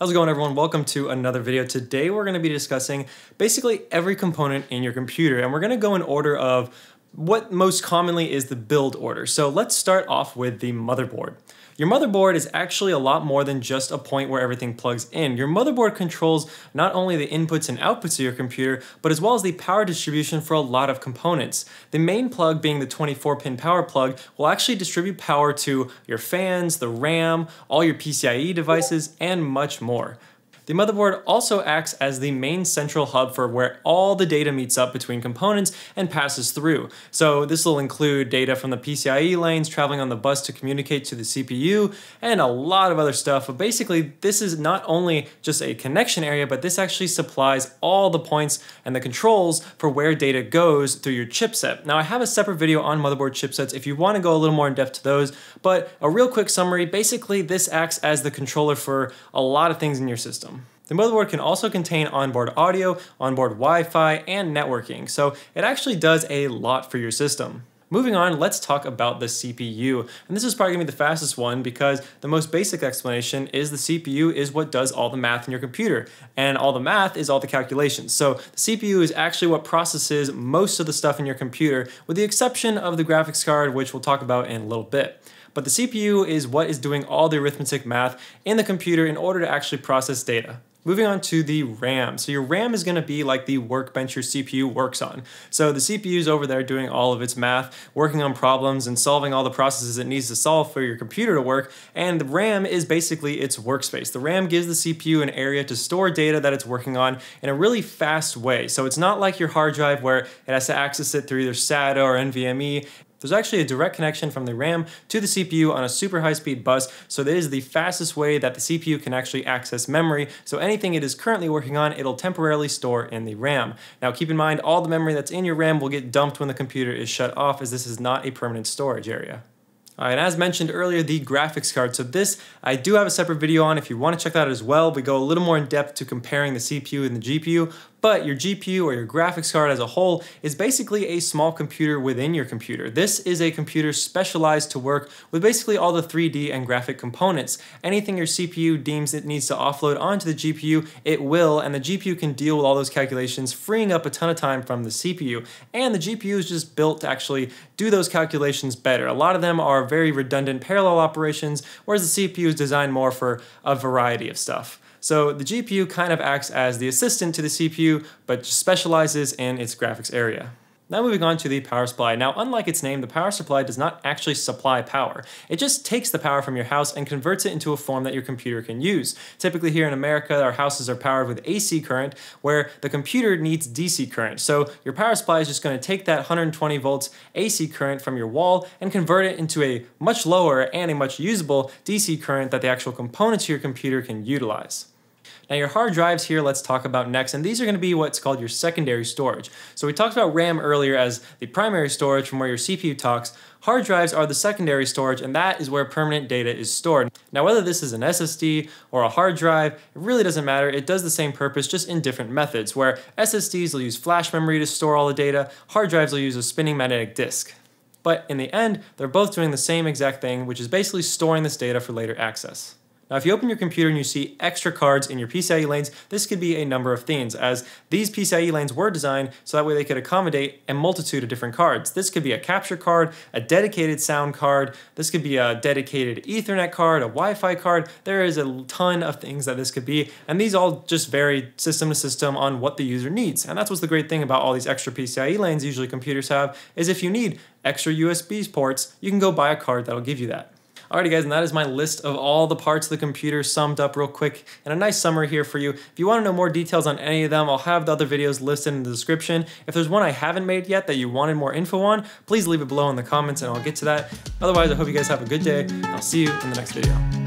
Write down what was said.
How's it going everyone? Welcome to another video. Today we're going to be discussing basically every component in your computer and we're going to go in order of what most commonly is the build order. So let's start off with the motherboard. Your motherboard is actually a lot more than just a point where everything plugs in. Your motherboard controls not only the inputs and outputs of your computer, but as well as the power distribution for a lot of components. The main plug being the 24 pin power plug will actually distribute power to your fans, the RAM, all your PCIe devices, and much more. The motherboard also acts as the main central hub for where all the data meets up between components and passes through. So this will include data from the PCIe lanes traveling on the bus to communicate to the CPU and a lot of other stuff. But basically, this is not only just a connection area, but this actually supplies all the points and the controls for where data goes through your chipset. Now I have a separate video on motherboard chipsets if you want to go a little more in depth to those, but a real quick summary, basically this acts as the controller for a lot of things in your system. The motherboard can also contain onboard audio, onboard Wi-Fi, and networking, so it actually does a lot for your system. Moving on, let's talk about the CPU. And this is probably gonna be the fastest one because the most basic explanation is the CPU is what does all the math in your computer. And all the math is all the calculations. So the CPU is actually what processes most of the stuff in your computer, with the exception of the graphics card, which we'll talk about in a little bit. But the CPU is what is doing all the arithmetic math in the computer in order to actually process data. Moving on to the RAM. So your RAM is going to be like the workbench your CPU works on. So the CPU is over there doing all of its math, working on problems and solving all the processes it needs to solve for your computer to work. And the RAM is basically its workspace. The RAM gives the CPU an area to store data that it's working on in a really fast way. So it's not like your hard drive where it has to access it through either SATA or NVMe. There's actually a direct connection from the RAM to the CPU on a super high speed bus, so that is the fastest way that the CPU can actually access memory. So anything it is currently working on, it'll temporarily store in the RAM. Now keep in mind, all the memory that's in your RAM will get dumped when the computer is shut off as this is not a permanent storage area. and as mentioned earlier, the graphics card. So this, I do have a separate video on if you want to check that out as well. We go a little more in depth to comparing the CPU and the GPU, but your GPU or your graphics card as a whole is basically a small computer within your computer. This is a computer specialized to work with basically all the 3D and graphic components. Anything your CPU deems it needs to offload onto the GPU, it will, and the GPU can deal with all those calculations, freeing up a ton of time from the CPU. And the GPU is just built to actually do those calculations better. A lot of them are very redundant parallel operations, whereas the CPU is designed more for a variety of stuff. So the GPU kind of acts as the assistant to the CPU, but specializes in its graphics area. Now moving on to the power supply. Now unlike its name, the power supply does not actually supply power. It just takes the power from your house and converts it into a form that your computer can use. Typically here in America, our houses are powered with AC current, where the computer needs DC current. So your power supply is just going to take that 120 volts AC current from your wall and convert it into a much lower and a much usable DC current that the actual components of your computer can utilize. Now your hard drives here, let's talk about next, and these are gonna be what's called your secondary storage. So we talked about RAM earlier as the primary storage from where your CPU talks. Hard drives are the secondary storage, and that is where permanent data is stored. Now whether this is an SSD or a hard drive, it really doesn't matter. It does the same purpose, just in different methods, where SSDs will use flash memory to store all the data, hard drives will use a spinning magnetic disk. But in the end, they're both doing the same exact thing, which is basically storing this data for later access. Now, if you open your computer and you see extra cards in your PCIe lanes, this could be a number of things, as these PCIe lanes were designed so that way they could accommodate a multitude of different cards. This could be a capture card, a dedicated sound card, this could be a dedicated Ethernet card, a Wi-Fi card. There is a ton of things that this could be, and these all just vary system to system on what the user needs. And that's what's the great thing about all these extra PCIe lanes usually computers have, is if you need extra USB ports, you can go buy a card that'll give you that. Alrighty guys, and that is my list of all the parts of the computer summed up real quick and a nice summary here for you. If you want to know more details on any of them, I'll have the other videos listed in the description. If there's one I haven't made yet that you wanted more info on, please leave it below in the comments and I'll get to that. Otherwise, I hope you guys have a good day. I'll see you in the next video.